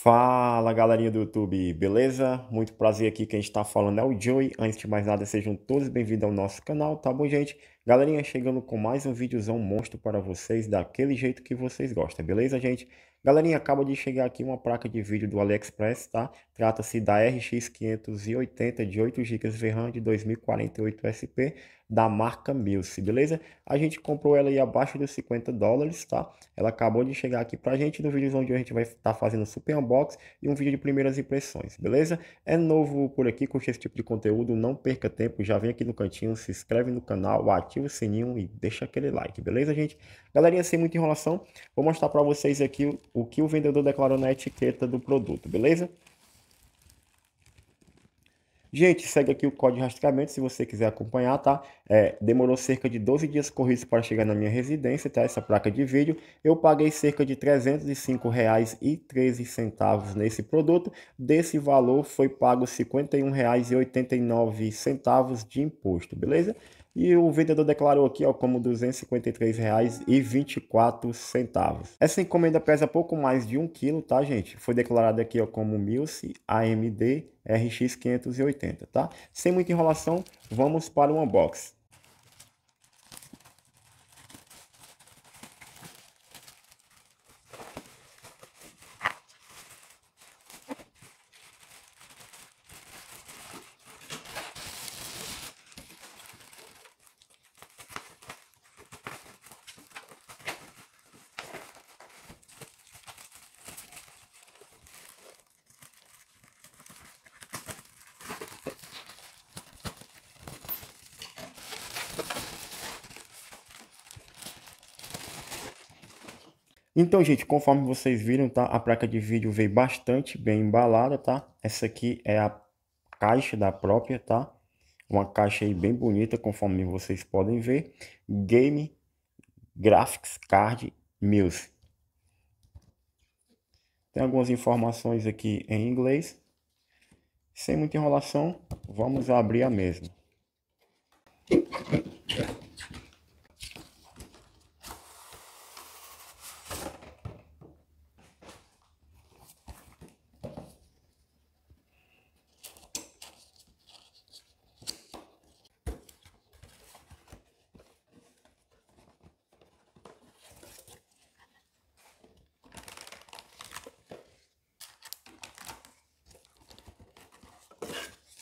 Fala galerinha do YouTube, beleza? Muito prazer aqui, quem está falando é o Joey. Antes de mais nada, sejam todos bem-vindos ao nosso canal, tá bom, gente? Galerinha, chegando com mais um videozão monstro para vocês, daquele jeito que vocês gostam, beleza, gente? Galerinha, acaba de chegar aqui uma placa de vídeo do AliExpress, tá? Trata-se da RX 580 de 8 GB VRAM de 2048 SP da marca Milce, beleza? A gente comprou ela aí abaixo dos 50 dólares, tá? Ela acabou de chegar aqui pra gente no vídeo onde a gente vai estar tá fazendo super unbox e um vídeo de primeiras impressões, beleza? É novo por aqui, curte esse tipo de conteúdo, não perca tempo, já vem aqui no cantinho, se inscreve no canal, ativa o sininho e deixa aquele like, beleza, gente? Galerinha, sem muita enrolação, vou mostrar pra vocês aqui o que o vendedor declarou na etiqueta do produto, beleza? Gente, segue aqui o código de rastreamento se você quiser acompanhar, tá? É, demorou cerca de 12 dias corridos para chegar na minha residência, tá? Essa placa de vídeo. Eu paguei cerca de R$ 305,13 nesse produto. Desse valor foi pago R$ 51,89 de imposto, beleza? E o vendedor declarou aqui ó, como R$ 253,24. Essa encomenda pesa pouco mais de 1 kg, tá, gente? Foi declarada aqui ó, como Milce AMD RX 580, tá? Sem muita enrolação, vamos para o unboxing. Então, gente, conforme vocês viram, tá? A placa de vídeo veio bastante bem embalada, tá? Essa aqui é a caixa da própria, tá? Uma caixa aí bem bonita, conforme vocês podem ver. Game Graphics Card Music. Tem algumas informações aqui em inglês. Sem muita enrolação, vamos abrir a mesma.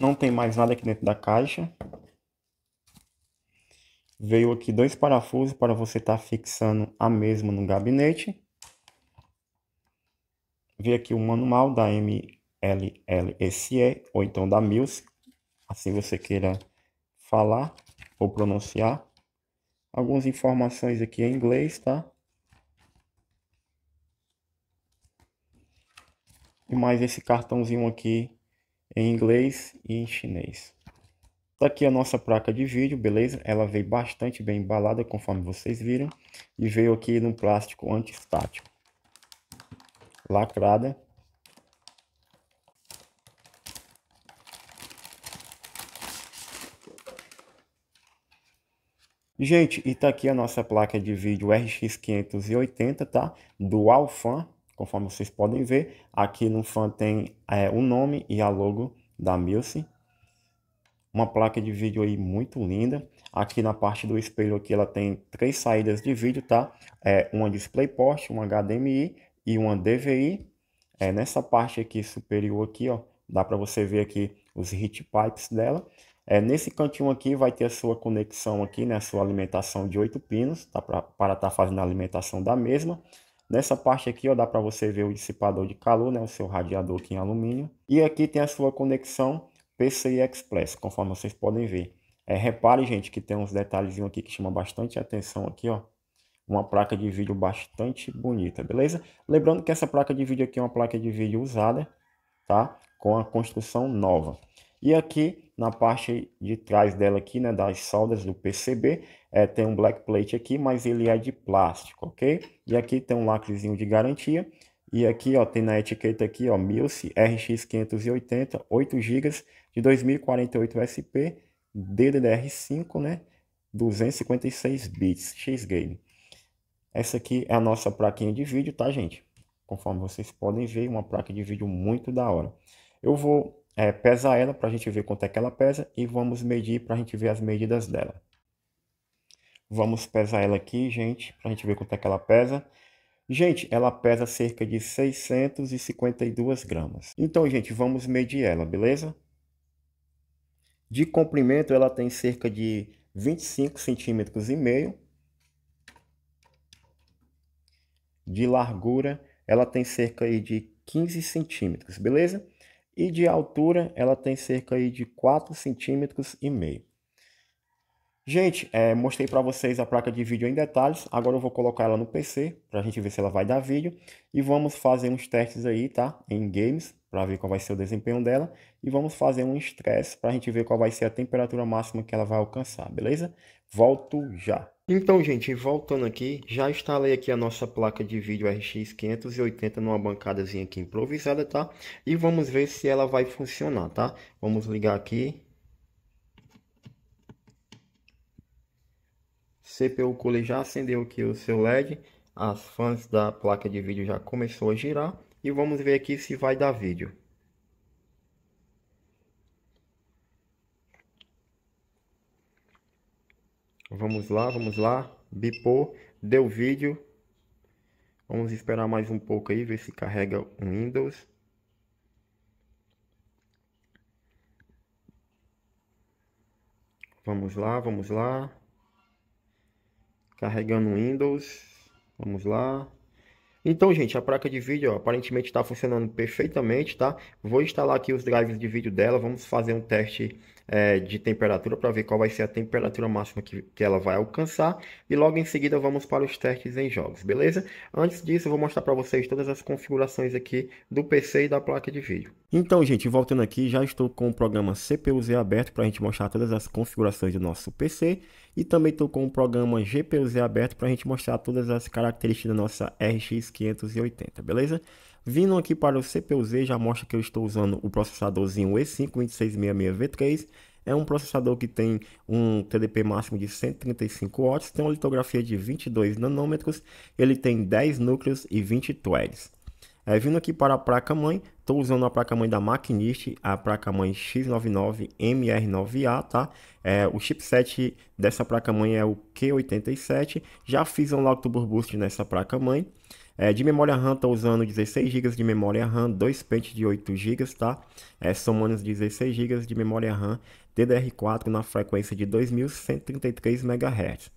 Não tem mais nada aqui dentro da caixa. Veio aqui dois parafusos para você estar tá fixando a mesma no gabinete. Veio aqui o manual da MLLSE ou então da Mills, assim você queira falar ou pronunciar. Algumas informações aqui em inglês, tá? E mais esse cartãozinho aqui em inglês e em chinês. Tá aqui a nossa placa de vídeo, beleza? Ela veio bastante bem embalada, conforme vocês viram. E veio aqui no plástico antistático. Lacrada. Gente, e tá aqui a nossa placa de vídeo RX 580, tá? Dual Fan Conforme vocês podem ver, aqui no fan tem é, o nome e a logo da Milce. Uma placa de vídeo aí muito linda. Aqui na parte do espelho aqui ela tem três saídas de vídeo, tá? É uma DisplayPort, uma HDMI e uma DVI. É, nessa parte aqui superior aqui, ó, dá para você ver aqui os heat pipes dela. É, nesse cantinho aqui vai ter a sua conexão aqui, né, a sua alimentação de 8 pinos, tá, pra, para estar tá fazendo a alimentação da mesma. Nessa parte aqui, ó, dá para você ver o dissipador de calor, né, o seu radiador aqui em alumínio. E aqui tem a sua conexão PCI Express, conforme vocês podem ver. É, repare, gente, que tem uns detalhezinhos aqui que chamam bastante atenção aqui, ó. Uma placa de vídeo bastante bonita, beleza? Lembrando que essa placa de vídeo aqui é uma placa de vídeo usada, tá? Com a construção nova. E aqui na parte de trás dela aqui, né, das soldas do PCB, é, tem um black plate aqui, mas ele é de plástico, ok? E aqui tem um lacrezinho de garantia. E aqui, ó, tem na etiqueta aqui, ó, Milce RX 580, 8 GB de 2048 SP, DDR5, né? 256 bits, X-Game. Essa aqui é a nossa plaquinha de vídeo, tá, gente? conforme vocês podem ver, uma placa de vídeo muito da hora. Eu vou é, pesar ela para a gente ver quanto é que ela pesa e vamos medir para a gente ver as medidas dela. Vamos pesar ela aqui, gente, para a gente ver quanto é que ela pesa. Gente, ela pesa cerca de 652 gramas. Então, gente, vamos medir ela, beleza? De comprimento, ela tem cerca de 25 centímetros e meio. De largura, ela tem cerca de 15 centímetros, beleza? E de altura, ela tem cerca de 4 centímetros e meio. Gente, é, mostrei para vocês a placa de vídeo em detalhes. Agora eu vou colocar ela no PC para a gente ver se ela vai dar vídeo. E vamos fazer uns testes aí, tá? Em games, para ver qual vai ser o desempenho dela. E vamos fazer um stress para a gente ver qual vai ser a temperatura máxima que ela vai alcançar, beleza? Volto já. Então, gente, voltando aqui, já instalei aqui a nossa placa de vídeo RX 580 numa bancadazinha aqui improvisada, tá? E vamos ver se ela vai funcionar, tá? Vamos ligar aqui CPU Cooler já acendeu aqui o seu LED, as fãs da placa de vídeo já começou a girar e vamos ver aqui se vai dar vídeo. Vamos lá, vamos lá, bipou, deu vídeo. Vamos esperar mais um pouco aí, ver se carrega o Windows. Vamos lá, vamos lá. Carregando Windows. Vamos lá. Então, gente, a placa de vídeo ó, aparentemente está funcionando perfeitamente, tá? Vou instalar aqui os drives de vídeo dela, vamos fazer um teste é, de temperatura para ver qual vai ser a temperatura máxima que, que ela vai alcançar. E logo em seguida vamos para os testes em jogos, beleza? Antes disso, eu vou mostrar para vocês todas as configurações aqui do PC e da placa de vídeo. Então, gente, voltando aqui, já estou com o programa CPU-Z aberto para a gente mostrar todas as configurações do nosso PC. E também estou com o programa GPU-Z aberto para a gente mostrar todas as características da nossa RX 580, beleza? Vindo aqui para o CPU-Z, já mostra que eu estou usando o processadorzinho E5-2666V3. É um processador que tem um TDP máximo de 135 watts, tem uma litografia de 22 nanômetros, ele tem 10 núcleos e 20 threads. É, vindo aqui para a placa-mãe, estou usando a placa-mãe da Machinist, a placa-mãe X99MR9A, tá? É, o chipset dessa placa-mãe é o Q87. Já fiz um Turbo Boost nessa placa-mãe. É, de memória RAM, estou usando 16 GB de memória RAM, dois pentes de 8 GB, tá? É, somando 16 GB de memória RAM DDR4 na frequência de 2133 MHz.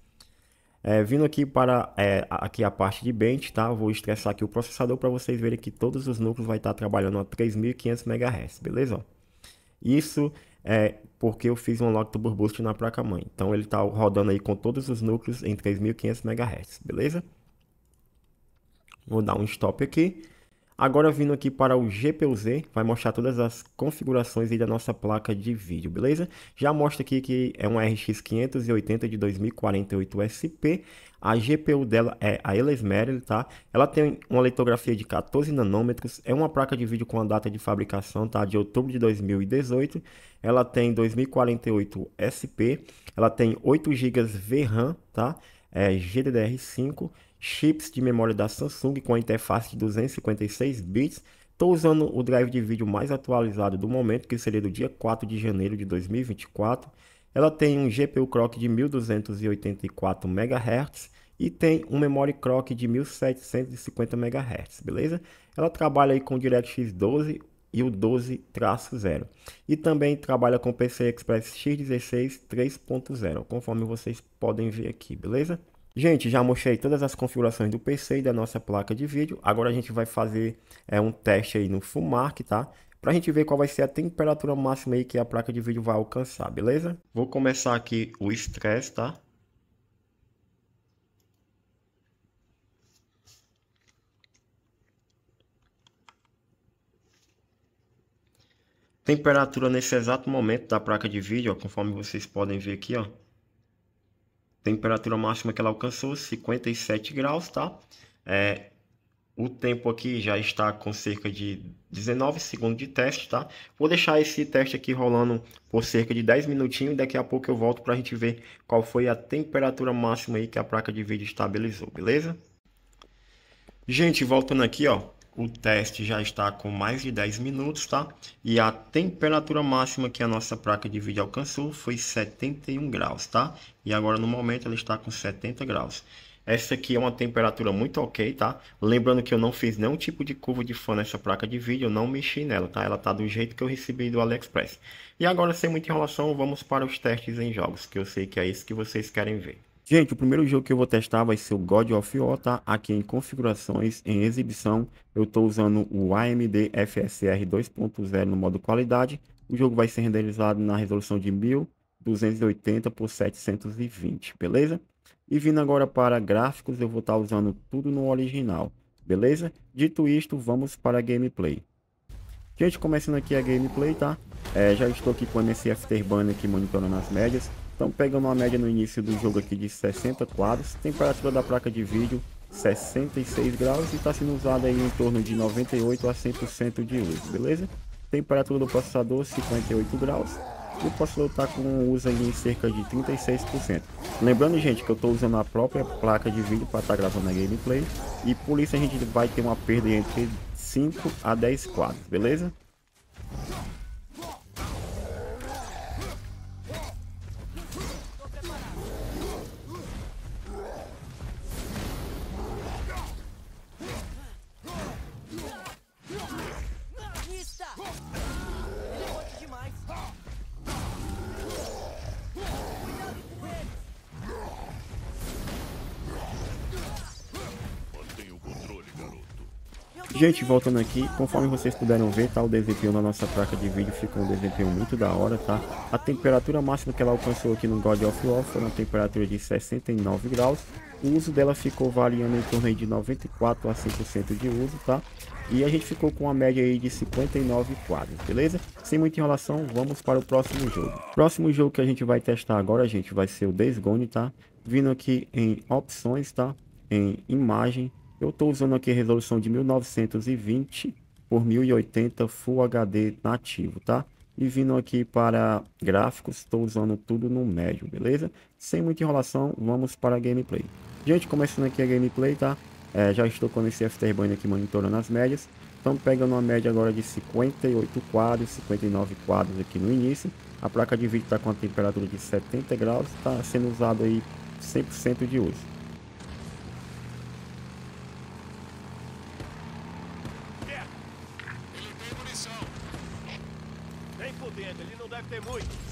É, vindo aqui para é, aqui a parte de bench, tá? Vou estressar aqui o processador para vocês verem que todos os núcleos vai estar trabalhando a 3.500 MHz, beleza? Isso é porque eu fiz um Unlock Turbo Boost na placa-mãe. Então ele está rodando aí com todos os núcleos em 3.500 MHz, beleza? Vou dar um stop aqui. Agora vindo aqui para o GPU-Z, vai mostrar todas as configurações da nossa placa de vídeo, beleza? Já mostra aqui que é uma RX 580 de 2048 SP. A GPU dela é a Elesmeril, tá? Ela tem uma litografia de 14 nanômetros, é uma placa de vídeo com a data de fabricação, tá? De outubro de 2018. Ela tem 2048 SP, ela tem 8 GB VRAM, tá? É GDDR5 chips de memória da Samsung com a interface de 256 bits. Estou usando o drive de vídeo mais atualizado do momento, que seria do dia 4 de janeiro de 2024. Ela tem um GPU clock de 1284 MHz e tem um memory clock de 1750 MHz, beleza? Ela trabalha aí com DirectX 12 e o 12-0. E também trabalha com PCI Express X16 3.0, conforme vocês podem ver aqui, beleza? Gente, já mostrei todas as configurações do PC e da nossa placa de vídeo. Agora a gente vai fazer é, um teste aí no Fumark, tá? Para a gente ver qual vai ser a temperatura máxima aí que a placa de vídeo vai alcançar, beleza? Vou começar aqui o estresse, tá? Temperatura nesse exato momento da placa de vídeo, ó, conforme vocês podem ver aqui, ó. Temperatura máxima que ela alcançou, 57 graus, tá? É, o tempo aqui já está com cerca de 19 segundos de teste, tá? Vou deixar esse teste aqui rolando por cerca de 10 minutinhos. Daqui a pouco eu volto para a gente ver qual foi a temperatura máxima aí que a placa de vídeo estabilizou, beleza? Gente, voltando aqui, ó. O teste já está com mais de 10 minutos, tá? E a temperatura máxima que a nossa placa de vídeo alcançou foi 71 graus, tá? E agora no momento ela está com 70 graus. Essa aqui é uma temperatura muito ok, tá? Lembrando que eu não fiz nenhum tipo de curva de fã nessa placa de vídeo, eu não mexi nela, tá? Ela tá do jeito que eu recebi do AliExpress. E agora, sem muita enrolação, vamos para os testes em jogos, que eu sei que é isso que vocês querem ver. Gente, o primeiro jogo que eu vou testar vai ser o God of War, tá? Aqui em configurações, em exibição, eu estou usando o AMD FSR 2.0 no modo qualidade. O jogo vai ser renderizado na resolução de 1280 por 720, beleza? E vindo agora para gráficos, eu vou estar tá usando tudo no original, beleza? Dito isto, vamos para a gameplay. Gente, começando aqui a gameplay, tá? É, já estou aqui com MSI Afterburner aqui monitorando as médias. Então pegando uma média no início do jogo aqui de 60 quadros, temperatura da placa de vídeo 66 graus e está sendo usada aí em torno de 98 a 100% de uso, beleza? Temperatura do processador 58 graus e o processador está com uso aí em cerca de 36%. Lembrando gente que eu estou usando a própria placa de vídeo para estar tá gravando a gameplay e por isso a gente vai ter uma perda entre 5 a 10 quadros, beleza? Gente, voltando aqui, conforme vocês puderam ver, tá, o desempenho na nossa placa de vídeo ficou um desempenho muito da hora, tá? A temperatura máxima que ela alcançou aqui no God of War foi uma temperatura de 69 graus. O uso dela ficou variando em torno de 94 a 100% de uso, tá? E a gente ficou com uma média aí de 59 quadros, beleza? Sem muita enrolação, vamos para o próximo jogo. Próximo jogo que a gente vai testar agora, gente, vai ser o Days Gone, tá? Vindo aqui em opções, tá? Em imagem, eu estou usando aqui a resolução de 1920 por 1080 Full HD nativo, tá? E vindo aqui para gráficos, estou usando tudo no médio, beleza? Sem muita enrolação, vamos para a gameplay. Gente, começando aqui a gameplay, tá? É, já estou com esse Afterburner aqui monitorando as médias. Estamos pegando uma média agora de 58 quadros, 59 quadros aqui no início. A placa de vídeo está com a temperatura de 70 graus, está sendo usado aí 100% de uso. ele não deve ter muito.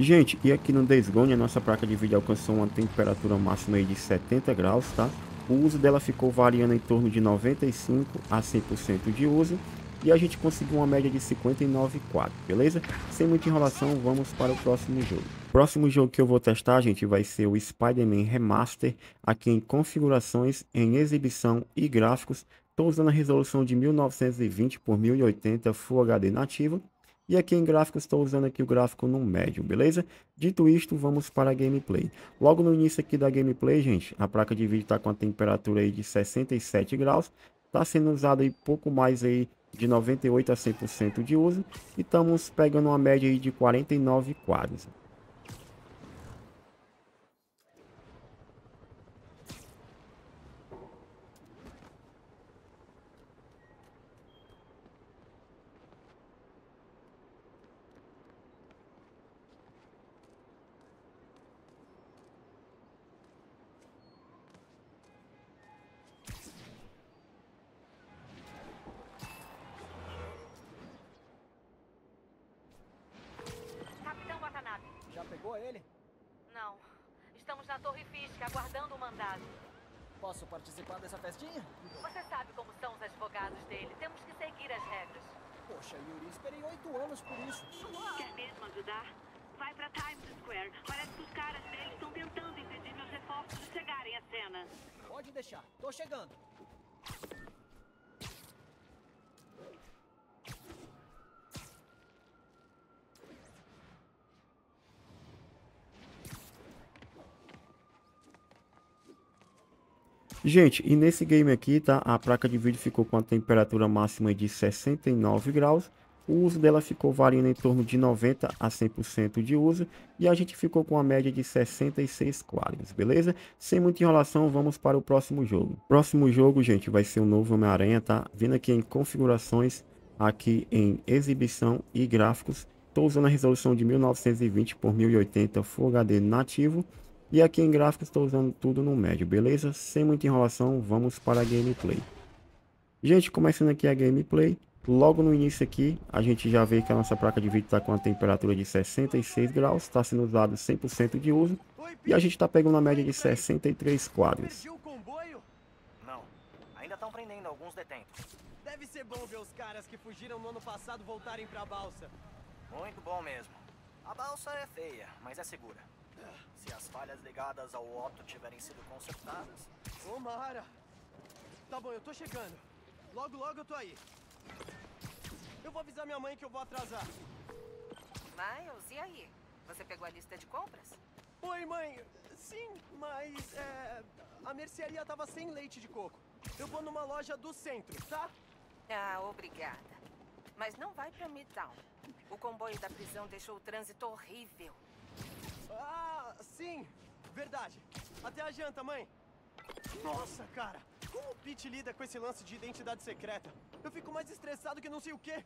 Gente, e aqui no Days Gone a nossa placa de vídeo alcançou uma temperatura máxima de 70 graus, tá? O uso dela ficou variando em torno de 95 a 100% de uso e a gente conseguiu uma média de 59 quadros, beleza? Sem muita enrolação, vamos para o próximo jogo. Próximo jogo que eu vou testar, gente, vai ser o Spider-Man Remaster, aqui em configurações, em exibição e gráficos. Estou usando a resolução de 1920 por 1080 Full HD nativa e aqui em gráficos estou usando aqui o gráfico no médio, beleza? Dito isto, vamos para a gameplay. Logo no início aqui da gameplay, gente, a placa de vídeo está com a temperatura aí de 67 graus. Está sendo usada aí pouco mais aí de 98 a 100% de uso. E estamos pegando uma média aí de 49 quadros. Torre Fisca, aguardando o mandado. Posso participar dessa festinha? Você sabe como são os advogados dele. Temos que seguir as regras. Poxa, Yuri, esperei oito anos por isso. Quer mesmo ajudar? vai pra Times Square. Parece que os caras deles estão tentando impedir meus reforços de chegarem à cena. Pode deixar. Tô chegando. Gente, e nesse game aqui, tá? A placa de vídeo ficou com a temperatura máxima de 69 graus. O uso dela ficou variando em torno de 90 a 100% de uso. E a gente ficou com a média de 66 quadros, beleza? Sem muita enrolação, vamos para o próximo jogo. Próximo jogo, gente, vai ser o novo Homem-Aranha, tá? Vindo aqui em configurações, aqui em exibição e gráficos. Estou usando a resolução de 1920 por 1080 Full HD nativo. E aqui em gráficos estou usando tudo no médio, beleza? Sem muita enrolação, vamos para a gameplay. Gente, começando aqui a gameplay, logo no início aqui, a gente já vê que a nossa placa de vídeo está com a temperatura de 66 graus, está sendo usado 100% de uso, e a gente está pegando uma média de 63 quadros. Perdi o comboio? Não. Ainda estão prendendo alguns detentos. Deve ser bom ver os caras que fugiram no ano passado voltarem pra balsa. Muito bom mesmo. A balsa é feia, mas é segura. Se as falhas ligadas ao Otto tiverem sido consertadas, Tomara. Tá bom, eu tô chegando. Logo, logo eu tô aí. Eu vou avisar minha mãe que eu vou atrasar. Miles, e aí? Você pegou a lista de compras? Oi, mãe. Sim, mas é. A mercearia tava sem leite de coco. Eu vou numa loja do centro, tá? Ah, obrigada. Mas não vai pra Midtown. O comboio da prisão deixou o trânsito horrível. Ah, sim. Verdade. Até a janta, mãe. Nossa, cara. Como o Pete lida com esse lance de identidade secreta? Eu fico mais estressado que não sei o quê.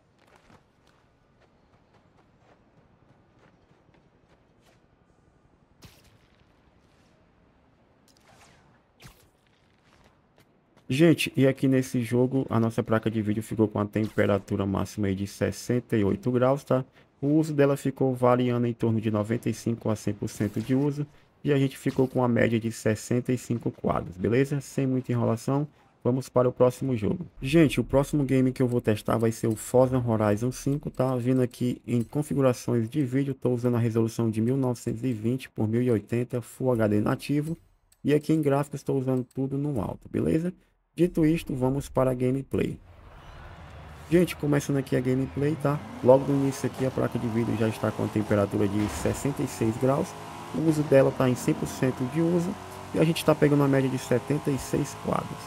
Gente, e aqui nesse jogo a nossa placa de vídeo ficou com a temperatura máxima de 68 graus, tá? O uso dela ficou variando em torno de 95 a 100% de uso e a gente ficou com a média de 65 quadros, beleza? Sem muita enrolação, vamos para o próximo jogo. Gente, o próximo game que eu vou testar vai ser o Forza Horizon 5, tá? Vindo aqui em configurações de vídeo, estou usando a resolução de 1920 por 1080 Full HD nativo e aqui em gráficos estou usando tudo no alto, beleza? Dito isto, vamos para a gameplay. Gente, começando aqui a gameplay, tá? Logo no início aqui a placa de vídeo já está com a temperatura de 66 graus. O uso dela está em 100% de uso e a gente está pegando uma média de 76 quadros.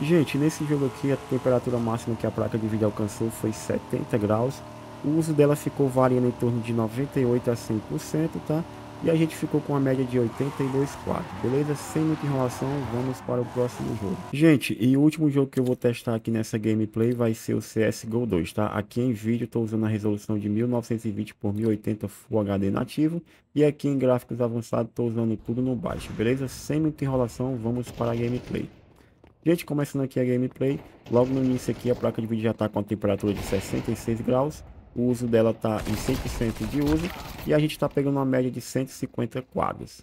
Gente, nesse jogo aqui a temperatura máxima que a placa de vídeo alcançou foi 70 graus. O uso dela ficou variando em torno de 98 a 100%, tá? E a gente ficou com a média de 82 quadros, beleza? Sem muita enrolação, vamos para o próximo jogo. Gente, e o último jogo que eu vou testar aqui nessa gameplay vai ser o CSGO 2, tá? Aqui em vídeo estou usando a resolução de 1920 por 1080 Full HD nativo. E aqui em gráficos avançados estou usando tudo no baixo, beleza? Sem muita enrolação, vamos para a gameplay. Gente, começando aqui a gameplay, logo no início aqui a placa de vídeo já está com a temperatura de 66 graus, o uso dela está em 100% de uso e a gente está pegando uma média de 150 quadros.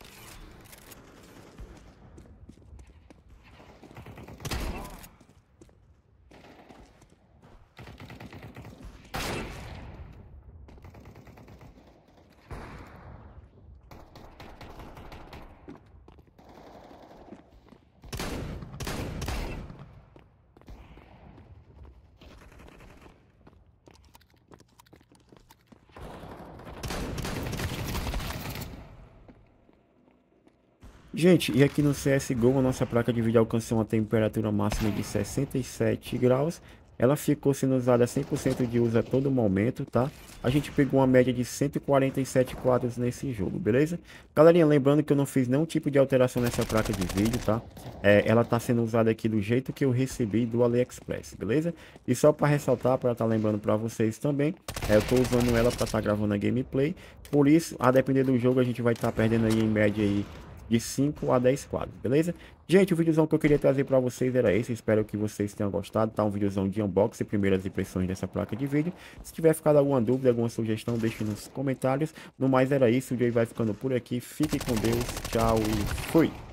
Gente, e aqui no CSGO a nossa placa de vídeo alcançou uma temperatura máxima de 67 graus. Ela ficou sendo usada 100% de uso a todo momento, tá? A gente pegou uma média de 147 quadros nesse jogo, beleza? Galerinha, lembrando que eu não fiz nenhum tipo de alteração nessa placa de vídeo, tá? É, ela tá sendo usada aqui do jeito que eu recebi do AliExpress, beleza? E só para ressaltar, para estar tá lembrando para vocês também, é, eu tô usando ela para estar tá gravando a gameplay. Por isso, a depender do jogo, a gente vai estar tá perdendo aí em média aí de 5 a 10 quadros, beleza? Gente, o videozão que eu queria trazer para vocês era esse, espero que vocês tenham gostado, tá? Um videozão de unboxing, primeiras impressões dessa placa de vídeo. Se tiver ficado alguma dúvida, alguma sugestão, deixe nos comentários. No mais era isso, o vídeo vai ficando por aqui, fique com Deus, tchau e fui!